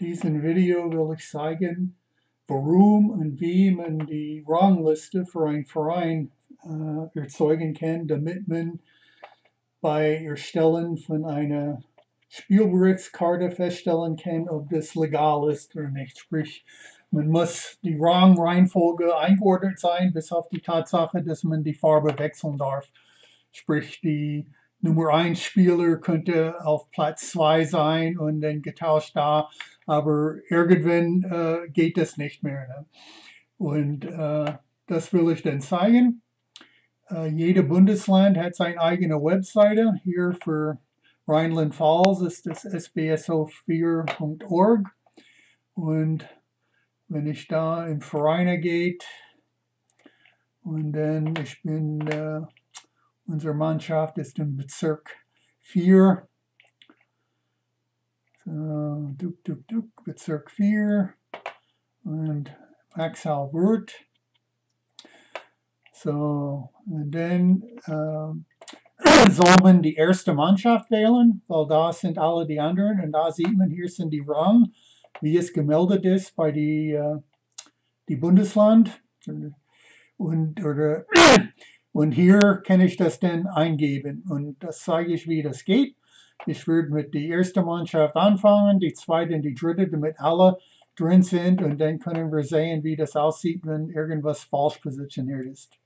diesem Video will ich zeigen, warum und wie man die Rangliste für einen Verein äh, erzeugen kann, damit man bei Erstellen von einer Spielberichtskarte feststellen kann, ob das legal ist oder nicht. Sprich, man muss die Rangreihenfolge eingeordnet sein, bis auf die Tatsache, dass man die Farbe wechseln darf. Sprich, die Nummer 1 Spieler könnte auf Platz 2 sein und dann getauscht da, aber irgendwann äh, geht das nicht mehr. Ne? Und äh, das will ich dann zeigen. Äh, jede Bundesland hat seine eigene Webseite. Hier für Rheinland-Pfalz ist das sbso4.org. Und wenn ich da in Vereine geht und dann ich bin äh, Unsere Mannschaft ist im Bezirk 4. So, Duk, Duk, Duk, Bezirk 4 and Axel Wirt. So, und dann äh, um, soll man die erste Mannschaft wählen, weil da sind alle die anderen und da sieht man, hier sind die Rang, wie es gemeldet ist bei die, äh, die Bundesland. Und, oder und hier kann ich das dann eingeben und das zeige ich, wie das geht. Ich würde mit der ersten Mannschaft anfangen, die zweite und die dritte, damit alle drin sind und dann können wir sehen, wie das aussieht, wenn irgendwas falsch positioniert ist.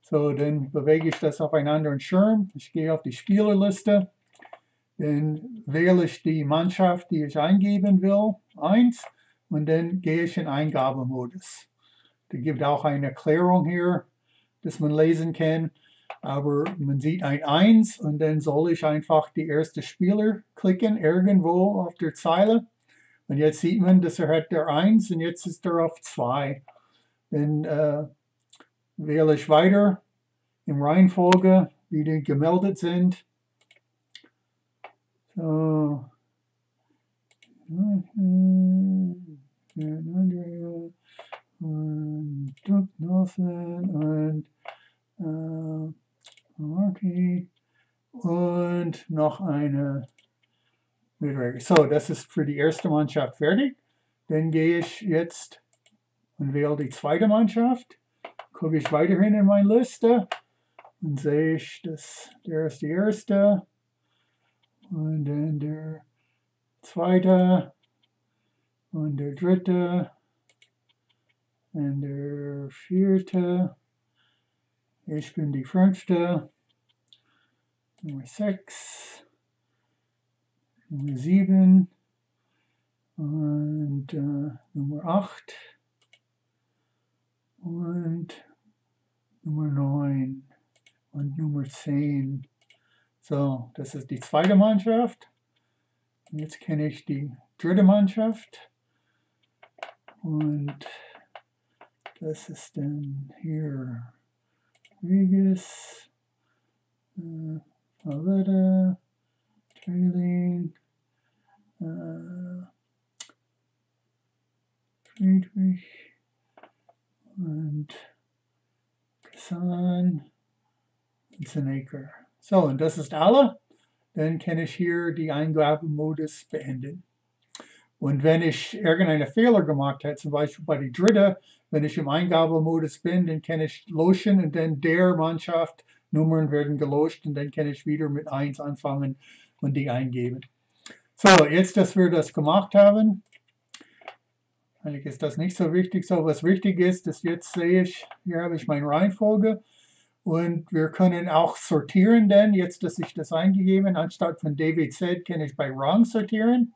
So, dann bewege ich das auf einen anderen Schirm. Ich gehe auf die Spielerliste. Dann wähle ich die Mannschaft, die ich eingeben will, 1, und dann gehe ich in Eingabemodus. Da gibt auch eine Erklärung hier, das man lesen kann. Aber man sieht ein 1 und dann soll ich einfach die erste Spieler klicken, irgendwo auf der Zeile. Und jetzt sieht man, dass er hat der 1 und jetzt ist er auf 2. Dann äh, wähle ich weiter in Reihenfolge, wie die gemeldet sind. So. Nelson und äh, okay. Und noch eine Midrange. So, das ist für die erste Mannschaft fertig. Dann gehe ich jetzt und wähle die zweite Mannschaft. Gucke ich weiterhin in meine Liste und sehe ich, dass der ist die erste. Und dann der zweite und der dritte und der vierte. Ich bin die fünfte. Nummer 6. Nummer 7. Und äh, Nummer 8. Und Nummer 9. Und Nummer 10. So, das ist die zweite Mannschaft. Jetzt kenne ich die dritte Mannschaft. Und das ist dann hier Regis, uh, Aletta, Trailing, uh, Friedrich und Kassan und Seneker. So, und das ist alle. Dann kann ich hier die Eingabemodus beenden. Und wenn ich irgendeine Fehler gemacht habe, zum Beispiel bei der dritte, wenn ich im Eingabemodus bin, dann kann ich löschen und dann der Mannschaft Nummern werden gelöscht und dann kann ich wieder mit 1 anfangen und die eingeben. So, jetzt, dass wir das gemacht haben, eigentlich ist das nicht so wichtig. So, was wichtig ist, dass jetzt sehe ich, hier habe ich meine Reihenfolge und wir können auch sortieren, denn jetzt, dass ich das eingegeben, anstatt von DWZ kann ich bei Rang sortieren.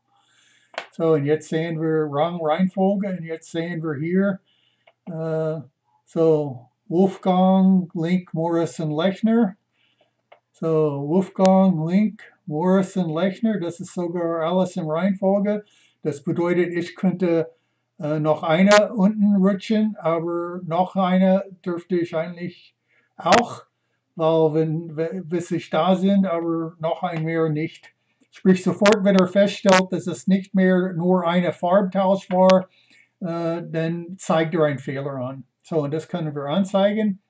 So, und jetzt sehen wir Rang Reihenfolge und jetzt sehen wir hier, uh, so Wolfgang, Link, Morrison, Lechner. So Wolfgang, Link, Morrison, Lechner, das ist sogar alles in Reihenfolge. Das bedeutet, ich könnte äh, noch eine unten rutschen, aber noch eine dürfte ich eigentlich auch, weil wenn, bis ich da sind, aber noch ein mehr nicht. Sprich, sofort, wenn er feststellt, dass es nicht mehr nur eine Farbtausch war, äh, dann zeigt er einen Fehler an. So, und das können wir anzeigen,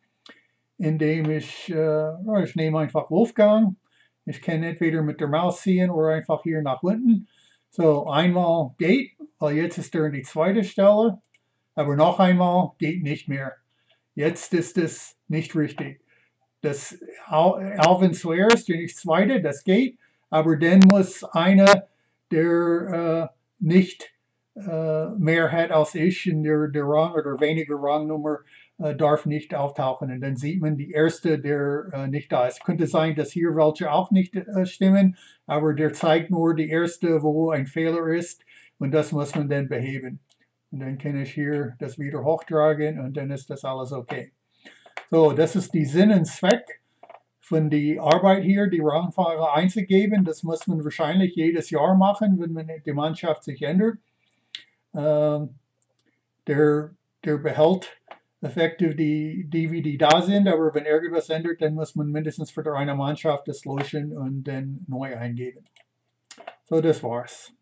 indem ich, äh, ich nehme einfach Wolfgang. Ich kann entweder mit der Maus ziehen oder einfach hier nach unten. So, einmal geht weil jetzt ist er in die zweite Stelle, aber noch einmal geht nicht mehr. Jetzt ist es nicht richtig. Das Alvin zuerst, die zweite, das geht, aber dann muss einer, der äh, nicht äh, mehr hat als ich in der, der Rang oder weniger Rangnummer, äh, darf nicht auftauchen. Und dann sieht man die erste, der äh, nicht da ist. Könnte sein, dass hier welche auch nicht stimmen, aber der zeigt nur die erste, wo ein Fehler ist und das muss man dann beheben. Und dann kann ich hier das wieder hochtragen und dann ist das alles okay. So, das ist die Sinn und Zweck von der Arbeit hier, die Rangfahrer einzugeben. Das muss man wahrscheinlich jedes Jahr machen, wenn man die Mannschaft sich ändert. Um, ähm, der, der behält effektiv die, die, die da sind, aber wenn irgendwas ändert, dann muss man mindestens für eine Mannschaft das löschen und dann neu eingeben. So, das war's.